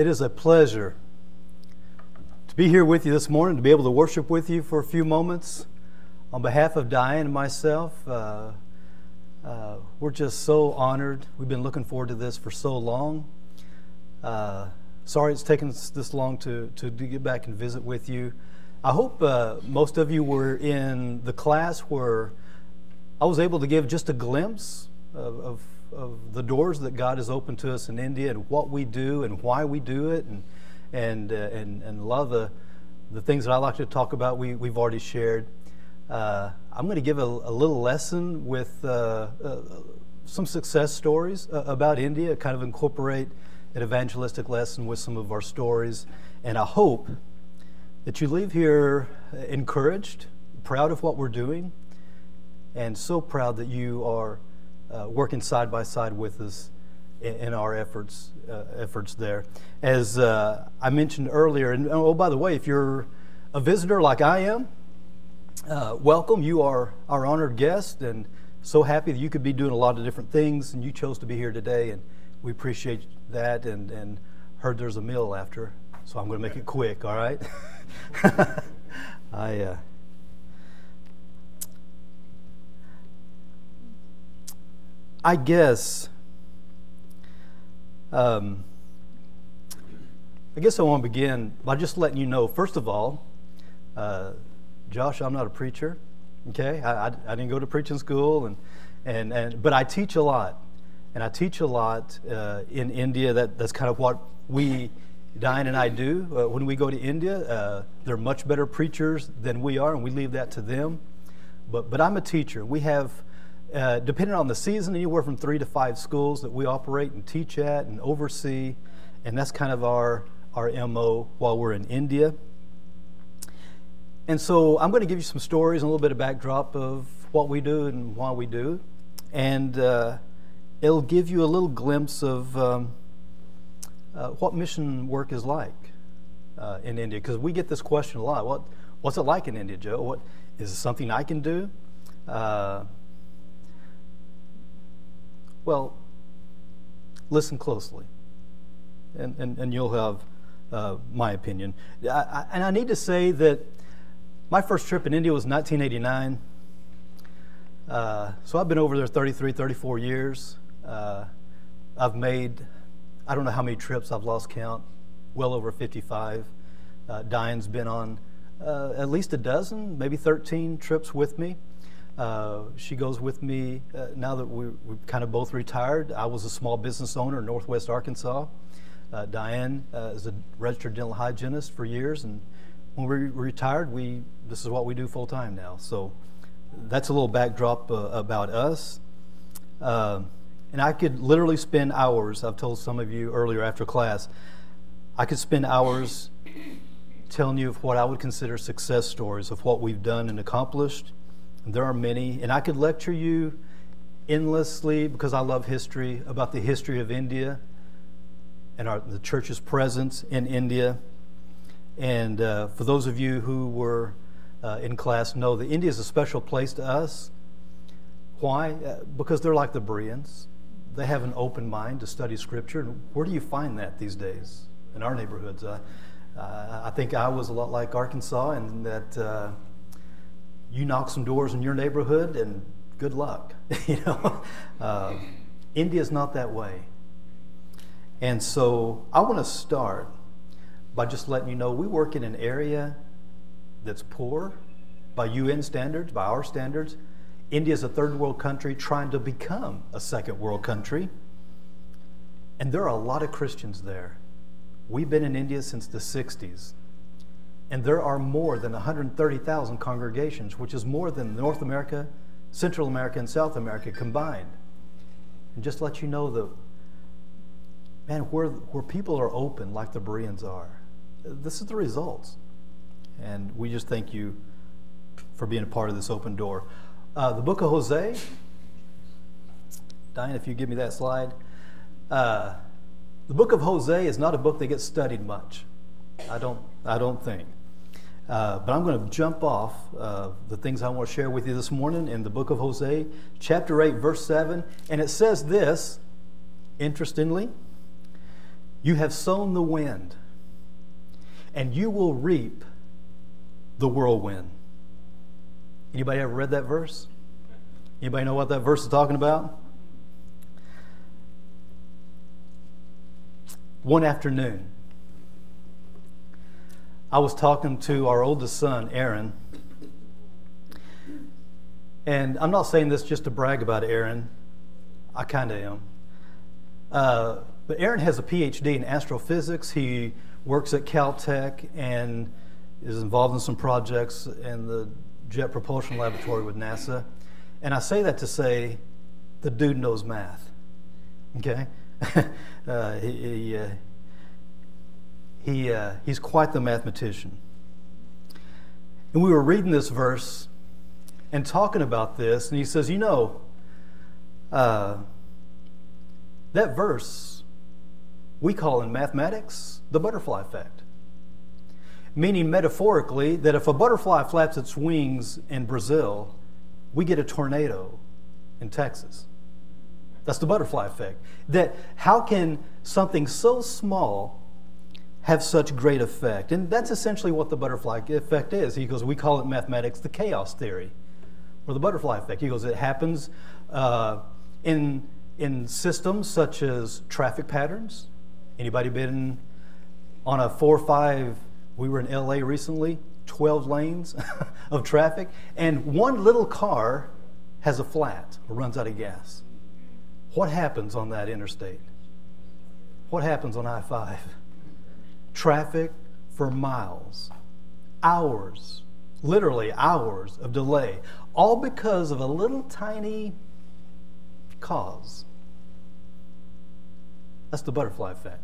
It is a pleasure to be here with you this morning, to be able to worship with you for a few moments. On behalf of Diane and myself, uh, uh, we're just so honored. We've been looking forward to this for so long. Uh, sorry it's taken this long to, to, to, get back and visit with you. I hope uh, most of you were in the class where I was able to give just a glimpse of, of of the doors that God has opened to us in India and what we do and why we do it and and uh, and, and a lot of the the things that I like to talk about we we've already shared. Uh, I'm going to give a, a little lesson with uh, uh some success stories uh, about India, kind of incorporate an evangelistic lesson with some of our stories, and I hope that you leave here encouraged, proud of what we're doing, and so proud that you are uh, working side by side with us in, in our efforts uh, efforts there. As uh, I mentioned earlier, and oh, by the way, if you're a visitor like I am, uh, welcome. You are our honored guest, and so happy that you could be doing a lot of different things, and you chose to be here today, and we appreciate that. And, and heard there's a meal after, so I'm going to make it quick. All right. I. I guess, um, I guess I want to begin by just letting you know, first of all, uh, Josh, I'm not a preacher. Okay, I, I, I, didn't go to preaching school, and, and, and but I teach a lot, and I teach a lot uh, in India. That that's kind of what we, Diane and I, do uh, when we go to India. Uh, they're much better preachers than we are, and we leave that to them. But but I'm a teacher. We have uh, depending on the season, anywhere from three to five schools that we operate and teach at and oversee. And that's kind of our, our MO while we're in India. And so I'm going to give you some stories and a little bit of backdrop of what we do and why we do. And uh, it'll give you a little glimpse of um, uh, what mission work is like uh, in India. Because we get this question a lot. What, what's it like in India, Joe? What, is it something I can do? Well, listen closely, and, and, and you'll have uh, my opinion. I, I, and I need to say that my first trip in India was 1989. Uh, so I've been over there 33, 34 years. Uh, I've made, I don't know how many trips, I've lost count, well over 55. Uh, Diane's been on uh, at least a dozen, maybe 13 trips with me. Uh, she goes with me uh, now that we, we kind of both retired. I was a small business owner in Northwest Arkansas. Uh, Diane uh, is a registered dental hygienist for years, and when we retired, we this is what we do full time now. So that's a little backdrop uh, about us. and I could literally spend hours. I've told some of you earlier after class, I could spend hours telling you of what I would consider success stories of what we've done and accomplished there are many, and I could lecture you endlessly because I love history about the history of India and our, the church's presence in India. And uh, for those of you who were uh, in class, know that India is a special place to us. Why? Uh, because they're like the Bereans. They have an open mind to study Scripture. And where do you find that these days in our neighborhoods? Uh, uh, I think I was a lot like Arkansas in that you knock some doors in your neighborhood and good luck. you know, uh, India's not that way. And so I want to start by just letting you know we work in an area that's poor by UN standards, by our standards. India is a third world country trying to become a second world country. And there are a lot of Christians there. We've been in India since the 60s. And there are more than 130,000 congregations, which is more than North America, Central America, and South America combined. And just let you know that, man, where, where people are open like the Bereans are, this is the results. And we just thank you for being a part of this open door. Uh, the book of Hosea, Diane, if you give me that slide. Uh, the book of Hosea is not a book that gets studied much. I don't, I don't think. Uh, but I'm going to jump off uh, the things I want to share with you this morning in the book of Hosea, chapter 8, verse 7. And it says this, interestingly You have sown the wind, and you will reap the whirlwind. Anybody ever read that verse? Anybody know what that verse is talking about? One afternoon, I was talking to our oldest son, Aaron. And I'm not saying this just to brag about Aaron. I kind of am. Uh, but Aaron has a PhD in astrophysics. He works at Caltech and is involved in some projects in the Jet Propulsion Laboratory with NASA. And I say that to say the dude knows math. Okay? uh, he, he, uh, he uh, he's quite the mathematician. And we were reading this verse and talking about this, and he says, You know, uh, that verse we call in mathematics the butterfly effect. Meaning, metaphorically, that if a butterfly flaps its wings in Brazil, we get a tornado in Texas. That's the butterfly effect. That how can something so small have such great effect? And that's essentially what the butterfly effect is. He goes, we call it mathematics the chaos theory, or the butterfly effect. He goes, it happens uh, in in systems such as traffic patterns. Anybody been on a four or five? We were in LA recently. 12 lanes of traffic, and one little car has a flat or runs out of gas. What happens on that interstate? What happens on I 5? Traffic for miles, hours, literally hours of delay, all because of a little tiny cause. That's the butterfly effect.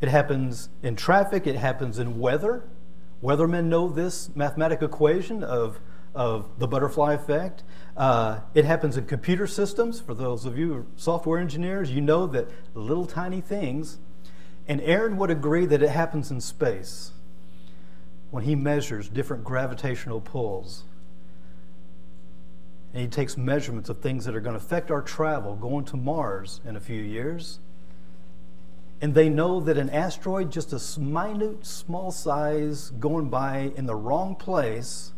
It happens in traffic, it happens in weather. Weathermen know this mathematical equation of, of the butterfly effect. Uh, it happens in computer systems. For those of you software engineers, you know that little tiny things. And Aaron would agree that it happens in space when he measures different gravitational pulls. And he takes measurements of things that are going to affect our travel going to Mars in a few years and they know that an asteroid, just a minute, small size, going by in the wrong place,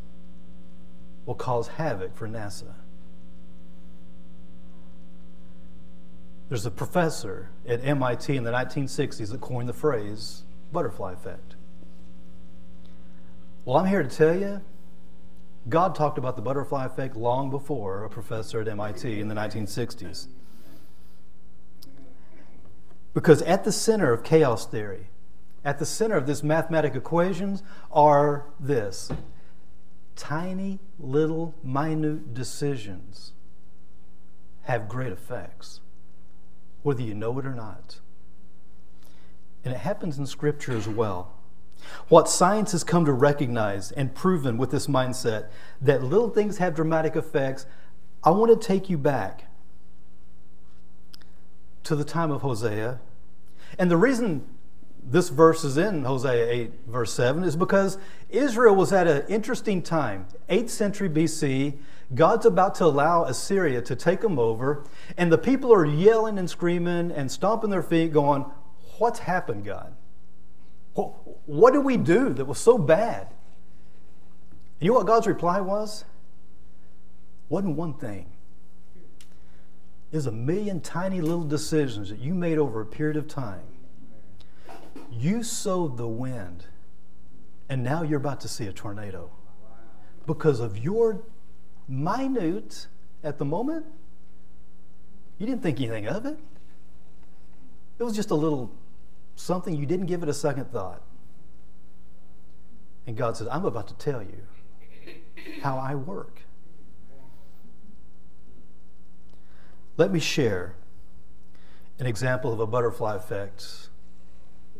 will cause havoc for NASA. There's a professor at MIT in the 1960s that coined the phrase butterfly effect. Well, I'm here to tell you, God talked about the butterfly effect long before a professor at MIT in the 1960s. Because at the center of chaos theory, at the center of this mathematical equations are this tiny little minute decisions have great effects, whether you know it or not. And it happens in Scripture as well. What science has come to recognize and proven with this mindset that little things have dramatic effects, I want to take you back to the time of Hosea. And the reason this verse is in Hosea 8, verse 7, is because Israel was at an interesting time. 8th century BC, God's about to allow Assyria to take them over, and the people are yelling and screaming and stomping their feet, going, What's happened, God? What did we do that was so bad? And you know what God's reply was? Wasn't one thing is a million tiny little decisions that you made over a period of time. You sowed the wind, and now you're about to see a tornado. Because of your minute at the moment, you didn't think anything of it. It was just a little something you didn't give it a second thought. And God says, I'm about to tell you how I work. Let me share an example of a butterfly effect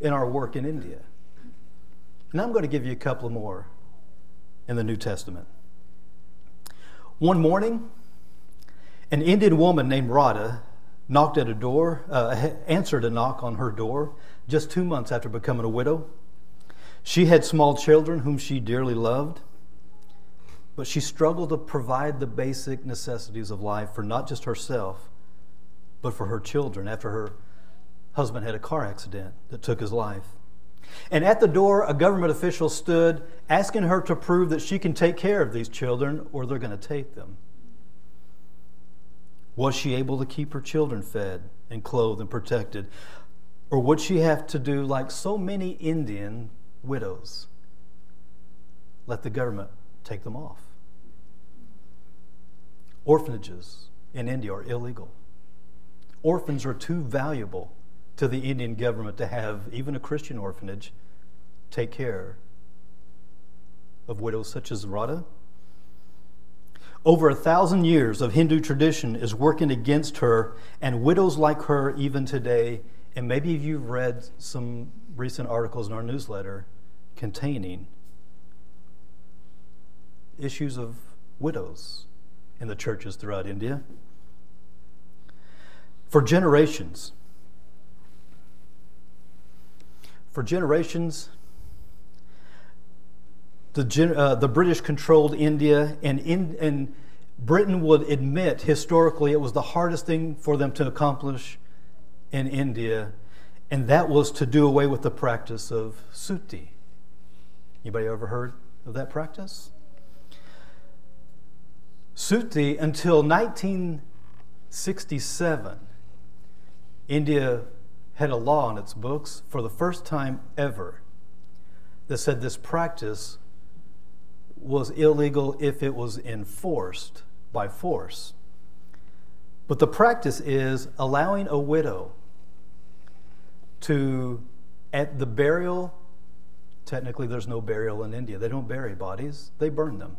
in our work in India. And I'm going to give you a couple more in the New Testament. One morning, an Indian woman named Radha knocked at a door, uh, answered a knock on her door just two months after becoming a widow. She had small children whom she dearly loved. But she struggled to provide the basic necessities of life for not just herself, but for her children after her husband had a car accident that took his life. And at the door, a government official stood asking her to prove that she can take care of these children or they're going to take them. Was she able to keep her children fed and clothed and protected? Or would she have to do like so many Indian widows? Let the government take them off. Orphanages in India are illegal. Orphans are too valuable to the Indian government to have even a Christian orphanage take care of widows such as Radha. Over a thousand years of Hindu tradition is working against her, and widows like her, even today, and maybe you've read some recent articles in our newsletter containing issues of widows in the churches throughout India. For generations, for generations, the, uh, the British controlled India, and, in, and Britain would admit historically it was the hardest thing for them to accomplish in India, and that was to do away with the practice of suttee. Anybody ever heard of that practice? Suttee, until 1967, India had a law in its books for the first time ever that said this practice was illegal if it was enforced by force. But the practice is allowing a widow to, at the burial, technically there's no burial in India. They don't bury bodies, they burn them.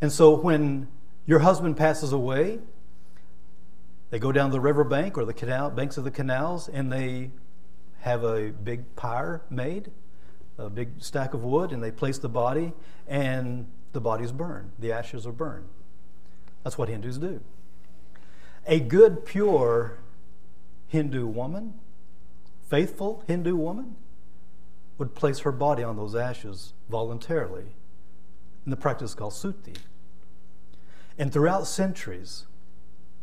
And so when your husband passes away, they go down the riverbank or the canal, banks of the canals and they have a big pyre made, a big stack of wood, and they place the body, and the body's burned. The ashes are burned. That's what Hindus do. A good, pure Hindu woman, faithful Hindu woman, would place her body on those ashes voluntarily. And the practice called suttee. And throughout centuries,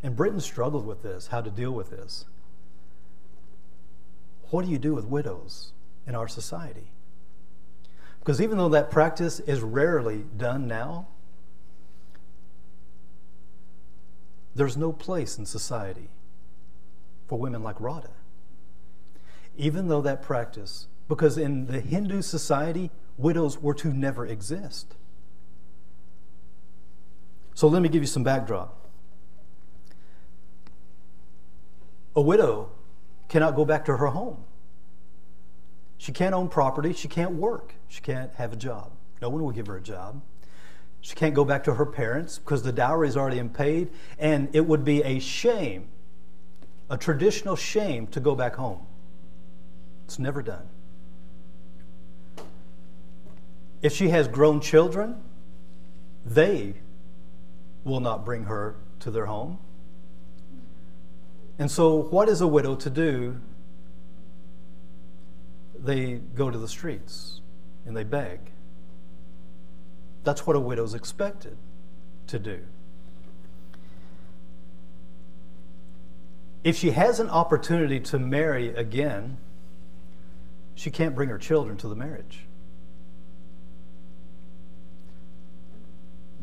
and Britain struggled with this, how to deal with this. What do you do with widows in our society? Because even though that practice is rarely done now, there's no place in society for women like Radha. Even though that practice, because in the Hindu society, widows were to never exist. So let me give you some backdrop. A widow cannot go back to her home. She can't own property. She can't work. She can't have a job. No one will give her a job. She can't go back to her parents because the dowry is already paid, and it would be a shame, a traditional shame, to go back home. It's never done. If she has grown children, they will not bring her to their home. And so, what is a widow to do? They go to the streets and they beg. That's what a widow is expected to do. If she has an opportunity to marry again, she can't bring her children to the marriage.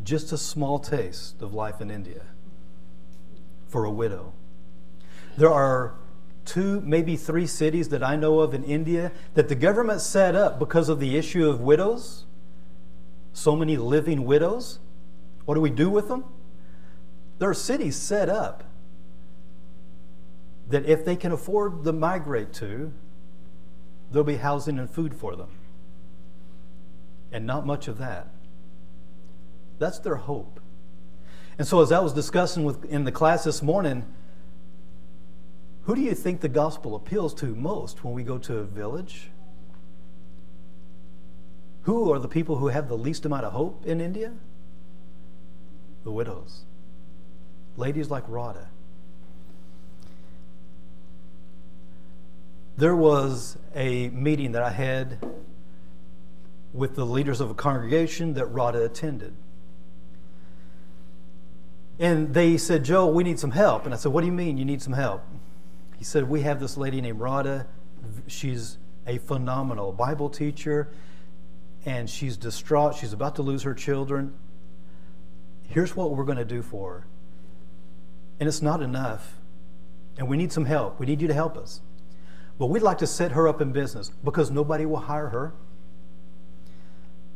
just a small taste of life in India for a widow. There are two, maybe three cities that I know of in India that the government set up because of the issue of widows. So many living widows. What do we do with them? There are cities set up that if they can afford to migrate to, there'll be housing and food for them. And not much of that. That's their hope. And so, as I was discussing with, in the class this morning, who do you think the gospel appeals to most when we go to a village? Who are the people who have the least amount of hope in India? The widows. Ladies like Radha. There was a meeting that I had with the leaders of a congregation that Radha attended. And they said, Joe, we need some help. And I said, What do you mean you need some help? He said, We have this lady named Rhoda. She's a phenomenal Bible teacher, and she's distraught. She's about to lose her children. Here's what we're going to do for her. And it's not enough. And we need some help. We need you to help us. But we'd like to set her up in business because nobody will hire her.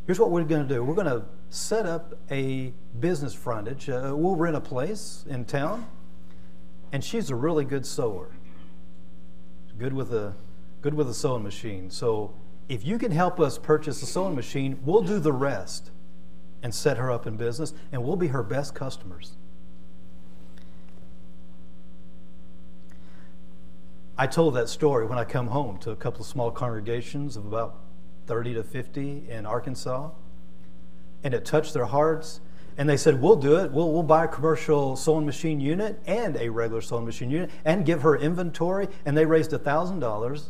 Here's what we're going to do we're going to set up a business frontage. Uh, we'll rent a place in town, and she's a really good sewer. Good with a good with a sewing machine. So if you can help us purchase a sewing machine, we'll do the rest and set her up in business, and we'll be her best customers. I told that story when I come home to a couple of small congregations of about 30 to 50 in Arkansas, and it touched their hearts. And they said, We'll do it. We'll, we'll buy a commercial sewing machine unit and a regular sewing machine unit and give her inventory. And they raised $1,000.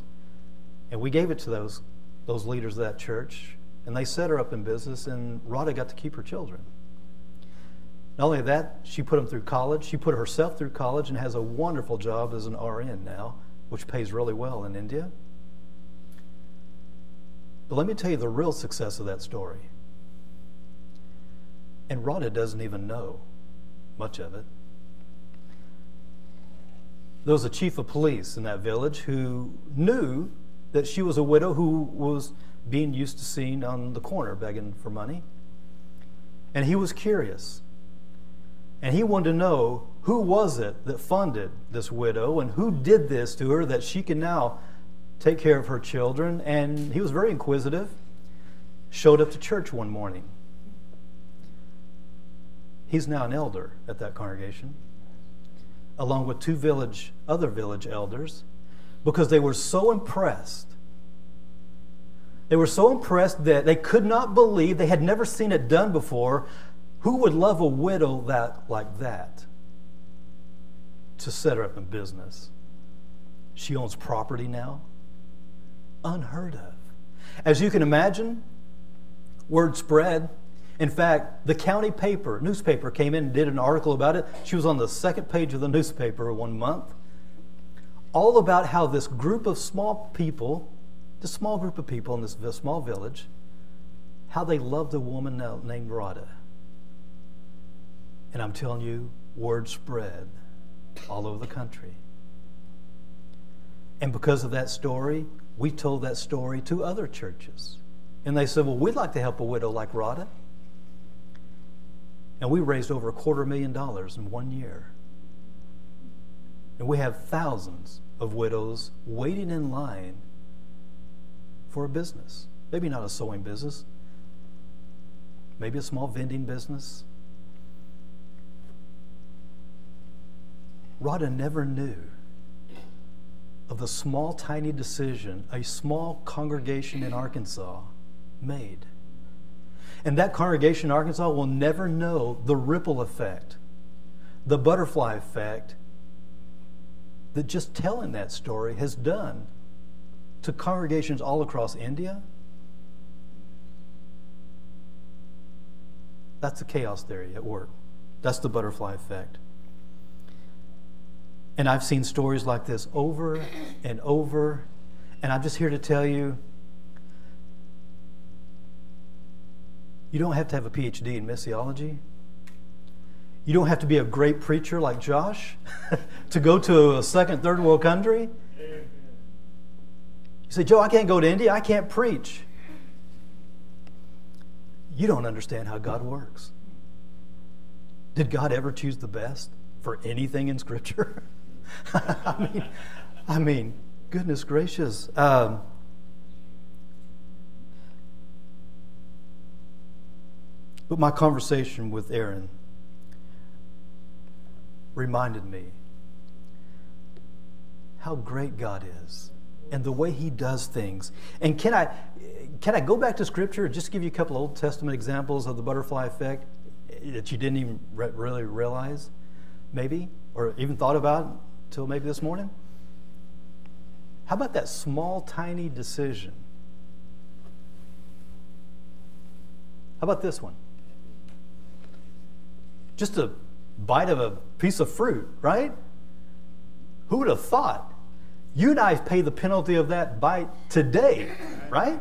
And we gave it to those, those leaders of that church. And they set her up in business, and Rhoda got to keep her children. Not only that, she put them through college. She put herself through college and has a wonderful job as an RN now, which pays really well in India. But let me tell you the real success of that story. And Rhoda doesn't even know much of it. There was a chief of police in that village who knew that she was a widow who was being used to seen on the corner begging for money. And he was curious. And he wanted to know who was it that funded this widow and who did this to her that she can now take care of her children. And he was very inquisitive. Showed up to church one morning. He's now an elder at that congregation, along with two village other village elders, because they were so impressed. They were so impressed that they could not believe they had never seen it done before. Who would love a widow that like that to set her up in business? She owns property now unheard of. As you can imagine, word spread. In fact, the county paper, newspaper, came in and did an article about it. She was on the second page of the newspaper one month, all about how this group of small people, this small group of people in this small village, how they loved a woman named Rhoda. And I'm telling you, word spread all over the country. And because of that story, we told that story to other churches. And they said, Well, we'd like to help a widow like Rhoda. And we raised over a quarter million dollars in one year. And we have thousands of widows waiting in line for a business. Maybe not a sewing business, maybe a small vending business. Rhoda never knew of the small, tiny decision a small congregation in Arkansas made. And that congregation in Arkansas will never know the ripple effect, the butterfly effect that just telling that story has done to congregations all across India. That's the chaos theory at work. That's the butterfly effect. And I've seen stories like this over and over. And I'm just here to tell you you don't have to have a PhD in missiology. You don't have to be a great preacher like Josh to go to a second, third world country. You say, Joe, I can't go to India. I can't preach. You don't understand how God works. Did God ever choose the best for anything in Scripture? I mean, I mean, goodness gracious. Um, but my conversation with Aaron reminded me how great God is and the way He does things. And can I can I go back to Scripture and just give you a couple Old Testament examples of the butterfly effect that you didn't even re- really realize, maybe, or even thought about? till maybe this morning? How about that small, tiny decision? How about this one? Just a bite of a piece of fruit, right? Who would have thought You and I pay the penalty of that bite today, right?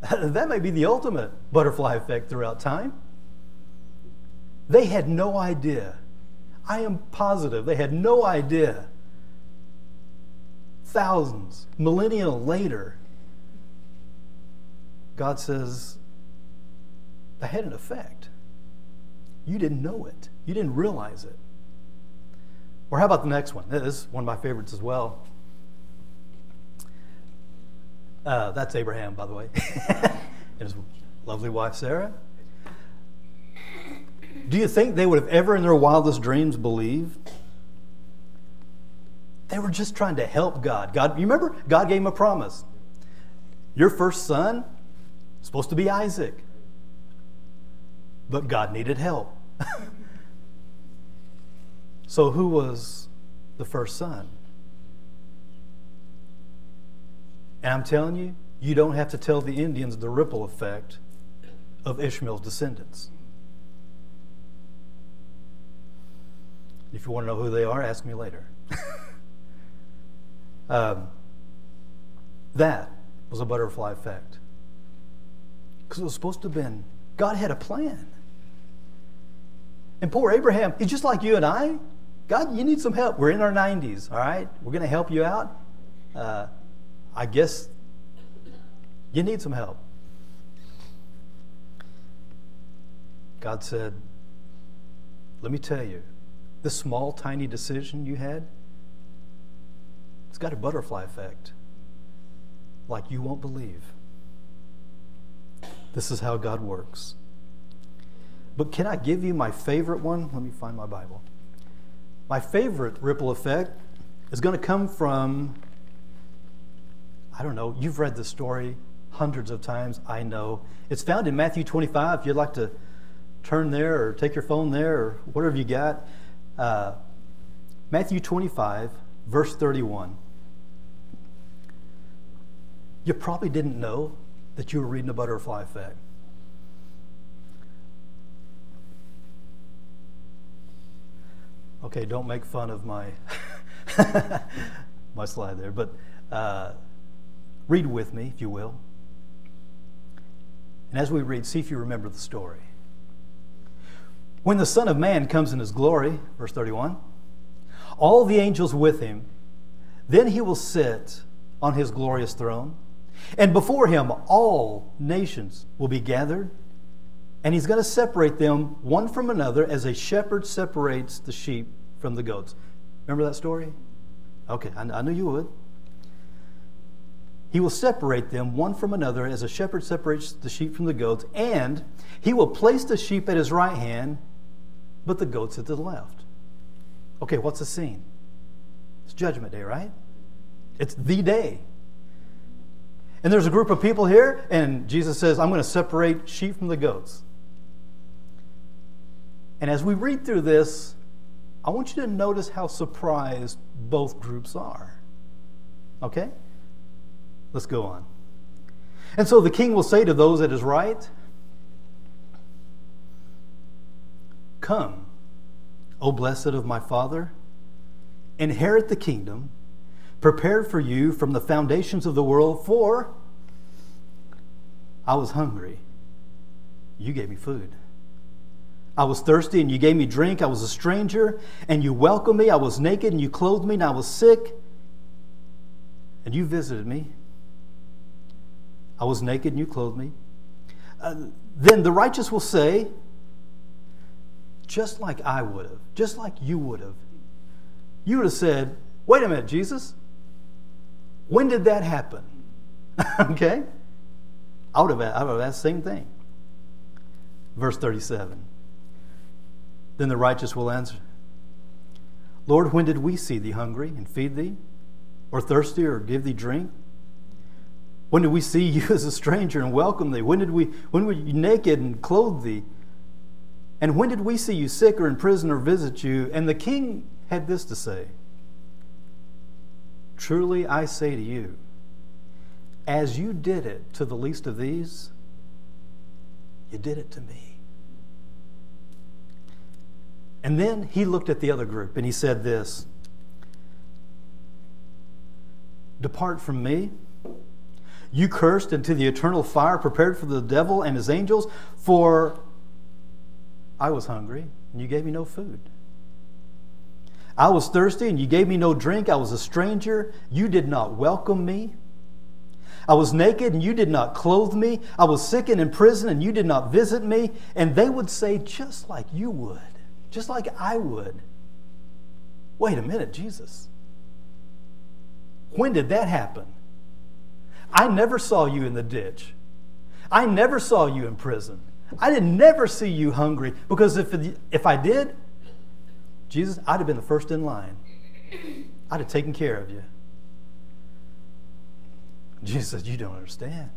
that may be the ultimate butterfly effect throughout time. They had no idea. I am positive they had no idea. Thousands, millennia later, God says, that had an effect. You didn't know it, you didn't realize it. Or how about the next one? This is one of my favorites as well. Uh, that's Abraham, by the way, and his lovely wife Sarah. Do you think they would have ever in their wildest dreams believed? They were just trying to help God. God, you remember? God gave him a promise. Your first son supposed to be Isaac. But God needed help. so who was the first son? And I'm telling you, you don't have to tell the Indians the ripple effect of Ishmael's descendants. If you want to know who they are, ask me later. um, that was a butterfly effect. Because it was supposed to have been, God had a plan. And poor Abraham, he's just like you and I. God, you need some help. We're in our 90s, all right? We're going to help you out. Uh, I guess you need some help. God said, Let me tell you, this small, tiny decision you had, it's got a butterfly effect like you won't believe. This is how God works. But can I give you my favorite one? Let me find my Bible. My favorite ripple effect is going to come from, I don't know, you've read the story hundreds of times, I know. It's found in Matthew 25. If you'd like to turn there or take your phone there or whatever you got. Uh, Matthew 25, verse 31. You probably didn't know that you were reading a butterfly effect. Okay, don't make fun of my my slide there, but uh, read with me, if you will. And as we read, see if you remember the story. When the Son of Man comes in his glory, verse 31, all the angels with him, then he will sit on his glorious throne, and before him all nations will be gathered and he's going to separate them one from another as a shepherd separates the sheep from the goats. Remember that story? Okay, I, I knew you would. He will separate them one from another as a shepherd separates the sheep from the goats, and he will place the sheep at his right hand, but the goats at the left. Okay, what's the scene? It's Judgment Day, right? It's the day. And there's a group of people here, and Jesus says, I'm going to separate sheep from the goats. And as we read through this, I want you to notice how surprised both groups are. Okay? Let's go on. And so the king will say to those at his right, Come, O blessed of my father, inherit the kingdom prepared for you from the foundations of the world, for I was hungry. You gave me food. I was thirsty and you gave me drink. I was a stranger and you welcomed me. I was naked and you clothed me and I was sick and you visited me. I was naked and you clothed me. Uh, then the righteous will say, just like I would have, just like you would have, you would have said, wait a minute, Jesus, when did that happen? okay? I would have, I would have asked the same thing. Verse 37. Then the righteous will answer, Lord, when did we see thee hungry and feed thee, or thirsty or give thee drink? When did we see you as a stranger and welcome thee? When did we when were you naked and clothed thee? And when did we see you sick or in prison or visit you? And the king had this to say Truly I say to you, as you did it to the least of these, you did it to me. And then he looked at the other group and he said this Depart from me. You cursed into the eternal fire prepared for the devil and his angels, for I was hungry, and you gave me no food. I was thirsty, and you gave me no drink. I was a stranger. You did not welcome me. I was naked, and you did not clothe me. I was sick and in prison, and you did not visit me. And they would say, just like you would, just like I would. Wait a minute, Jesus. When did that happen? I never saw you in the ditch. I never saw you in prison. I did never see you hungry because if, if I did, Jesus, I'd have been the first in line. I'd have taken care of you. Jesus says, You don't understand.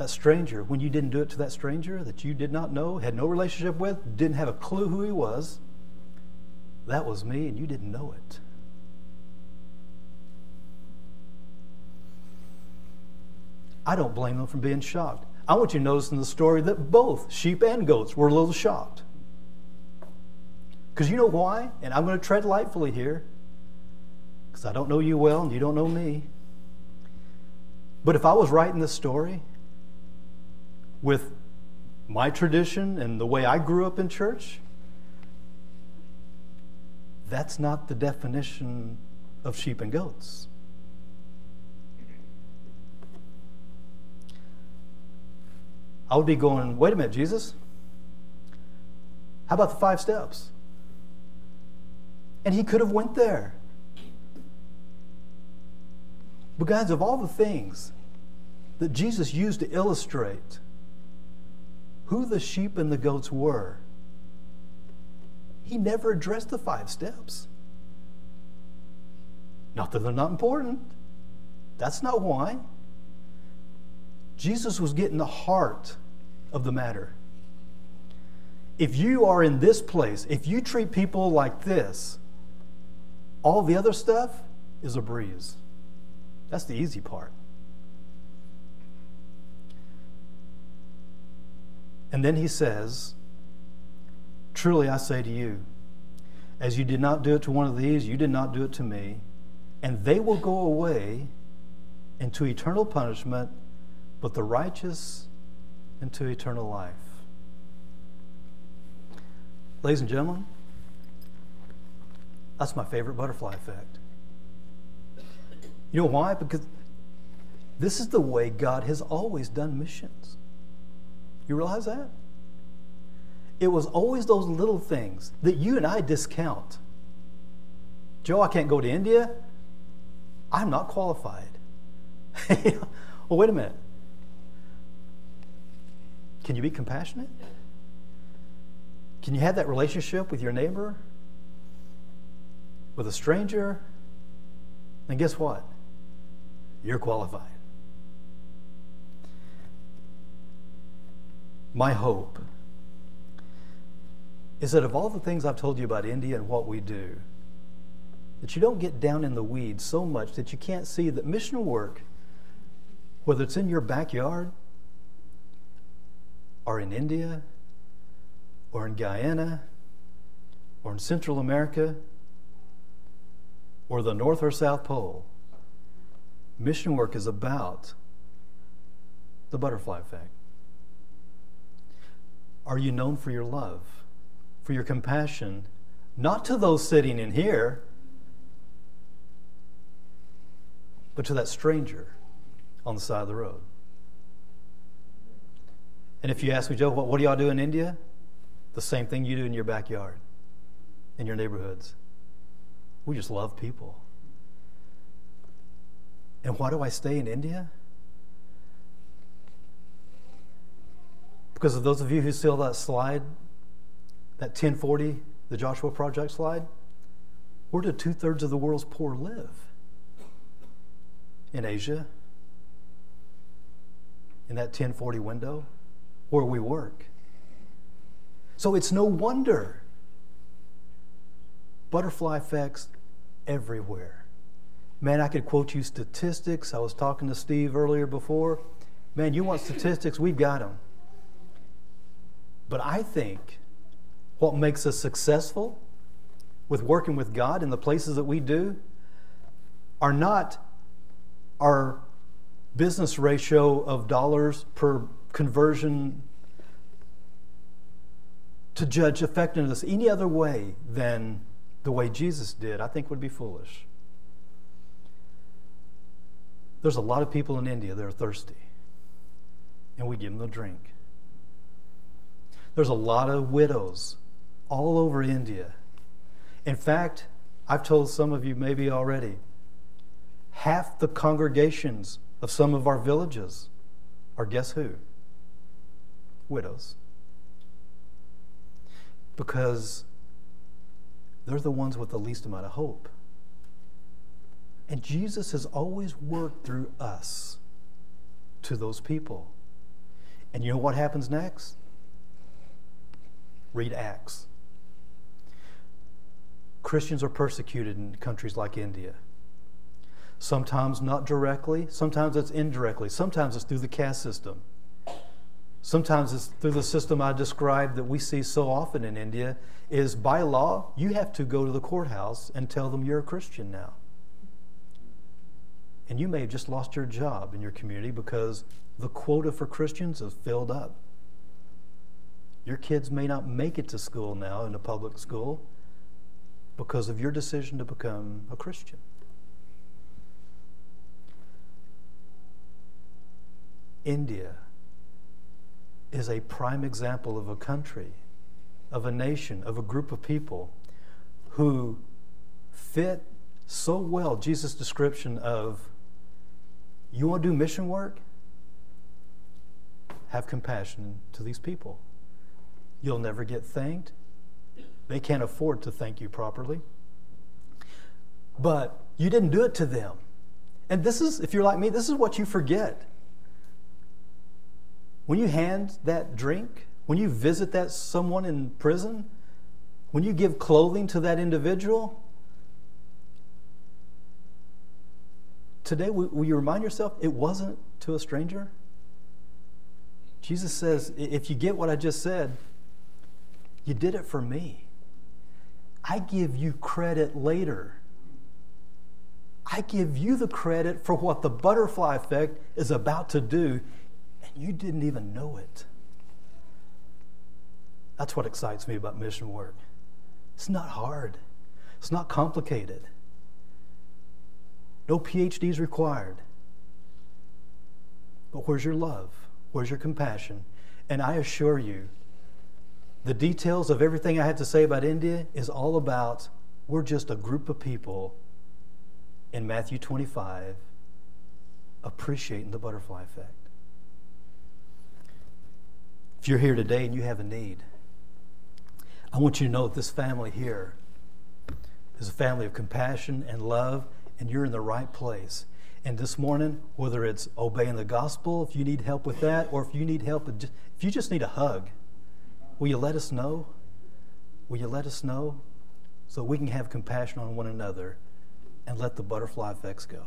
That stranger, when you didn't do it to that stranger that you did not know, had no relationship with, didn't have a clue who he was, that was me and you didn't know it. I don't blame them for being shocked. I want you to notice in the story that both sheep and goats were a little shocked. Because you know why? And I'm going to tread lightfully here, because I don't know you well and you don't know me. But if I was writing this story with my tradition and the way I grew up in church, that's not the definition of sheep and goats. I would be going, wait a minute, Jesus. How about the five steps? And he could have went there. But guys, of all the things that Jesus used to illustrate who the sheep and the goats were, he never addressed the five steps. Not that they're not important. That's not why. Jesus was getting the heart of the matter. If you are in this place, if you treat people like this, all the other stuff is a breeze. That's the easy part. And then he says, Truly I say to you, as you did not do it to one of these, you did not do it to me. And they will go away into eternal punishment, but the righteous into eternal life. Ladies and gentlemen, that's my favorite butterfly effect. You know why? Because this is the way God has always done missions. You realize that? It was always those little things that you and I discount. Joe, I can't go to India. I'm not qualified. well, wait a minute. Can you be compassionate? Can you have that relationship with your neighbor? With a stranger? And guess what? You're qualified. My hope is that of all the things I've told you about India and what we do, that you don't get down in the weeds so much that you can't see that missional work, whether it's in your backyard or in India or in Guyana or in Central America or the North or South Pole, mission work is about the butterfly effect. Are you known for your love? for your compassion, not to those sitting in here, but to that stranger on the side of the road. And if you ask me, Joe, what, what do y'all do in India? The same thing you do in your backyard, in your neighborhoods. We just love people. And why do I stay in India? Because of those of you who saw that slide that 1040, the Joshua Project slide, where do two thirds of the world's poor live? In Asia, in that 1040 window, where we work. So it's no wonder butterfly effects everywhere. Man, I could quote you statistics. I was talking to Steve earlier before. Man, you want statistics? We've got them. But I think what makes us successful with working with God in the places that we do, are not our business ratio of dollars per conversion to judge effectiveness any other way than the way Jesus did, I think would be foolish. There's a lot of people in India that are thirsty, and we give them a drink. There's a lot of widows all over India. In fact, I've told some of you maybe already, half the congregations of some of our villages are guess who? Widows. Because they're the ones with the least amount of hope. And Jesus has always worked through us to those people. And you know what happens next? Read Acts. Christians are persecuted in countries like India. Sometimes not directly, sometimes it's indirectly, sometimes it's through the caste system. Sometimes it's through the system I described that we see so often in India is by law, you have to go to the courthouse and tell them you're a Christian now. And you may have just lost your job in your community because the quota for Christians is filled up. Your kids may not make it to school now in a public school because of your decision to become a Christian. India is a prime example of a country, of a nation, of a group of people who fit so well Jesus' description of you want to do mission work? Have compassion to these people. You'll never get thanked. They can't afford to thank you properly. But you didn't do it to them. And this is, if you're like me, this is what you forget. When you hand that drink, when you visit that someone in prison, when you give clothing to that individual, today will you remind yourself it wasn't to a stranger? Jesus says, if you get what I just said, you did it for me. I give you credit later. I give you the credit for what the butterfly effect is about to do, and you didn't even know it. That's what excites me about mission work. It's not hard, it's not complicated. No PhDs required. But where's your love? Where's your compassion? And I assure you, the details of everything I have to say about India is all about we're just a group of people in Matthew 25 appreciating the butterfly effect. If you're here today and you have a need, I want you to know that this family here is a family of compassion and love, and you're in the right place. And this morning, whether it's obeying the gospel, if you need help with that, or if you need help, if you just need a hug, will you let us know? Will you let us know so we can have compassion on one another and let the butterfly effects go?